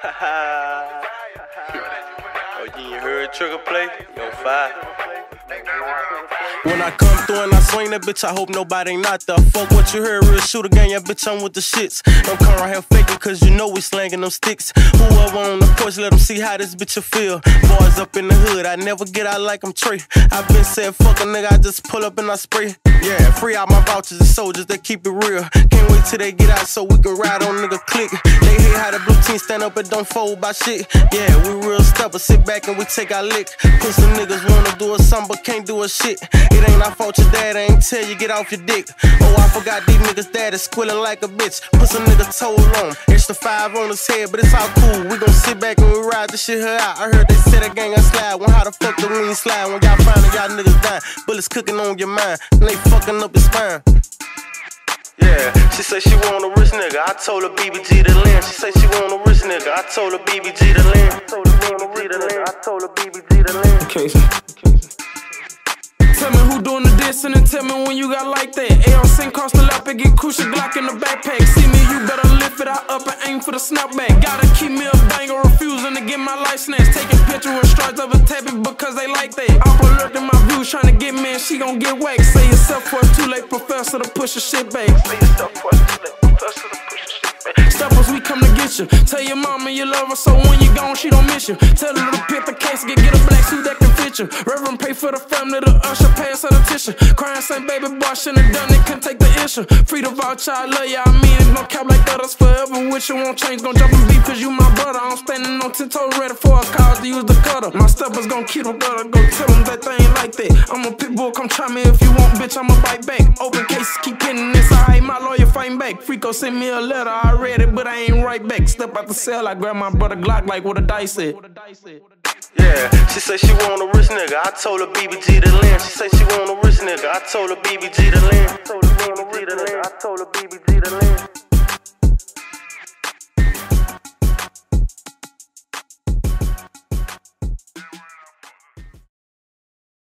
oh, you heard Trigga Play? Yo, five. When I come that bitch, I hope nobody not the fuck what you heard. Real shooter gang, yeah, bitch, I'm with the shits. Don't come around here faking, cause you know we slanging them sticks. Whoever on the porch, let them see how this bitch will feel. Boys up in the hood, I never get out like I'm Trey. i been said, fuck a nigga, I just pull up and I spray. Yeah, free out my vouchers and soldiers that keep it real. Can't wait till they get out so we can ride on nigga click. They hate how the blue team stand up and don't fold by shit. Yeah, we real steppers, sit back and we take our lick. Put some niggas wanna do a something but can't do a shit. It ain't our fault your dad ain't tell you get off your dick. Oh, I forgot these niggas dad is squilling like a bitch. Put some nigga toll on. It's the five on his head, but it's all cool. We gon' sit back and we ride this shit her out. I heard they said a gang of slide. When how the fuck the wing slide? When y'all findin' y'all niggas dying. Bullets cooking on your mind. And they fucking up your spine. Yeah, she said she want a rich nigga. I told her BBG to land. She said she want a rich nigga. I told her BBG to land. I told her BBG to land. I told her BBG to land. Okay. Dissing and tell me when you got like that. AR sing cross the lap and get crucial Glock in the backpack. See me, you better lift it out up and aim for the snapback. Gotta keep me a banger, refusing to get my license. Taking picture with strides of a tablet because they like that. I'll alert in my views trying to get me and she gon' get whacked. Say yourself for too late, professor, to push a shit back. Say yourself for too late, come to get you. Tell your mama you love her, so when you gone, she don't miss you. Tell her to pick the case, get, get a black suit that can fit you. Reverend pay for the family, the usher, pass her the tissue. Crying, saying, baby boy, shouldn't have done it, can take the issue. Free to voucher, I love ya, I mean no cap like others forever. With you won't change, gon' jump and beat, cause you my brother. I'm standing on ten toes, ready for a cause to use the cutter. My steppers gon' keep them gutter, go tell them that they ain't like that. I'm a pit bull, come try me if you want, bitch, I'ma bite back. Open cases, keep hitting this, I fighting back. Freako sent me a letter, I read it, but I ain't right back. Step out the cell, I grab my brother Glock like what a dice said. Yeah, she said she want a rich nigga. I told her BBG to land. She said she want a rich nigga. I told her BBG to land. I told her BBG to land. I told her BBG to land.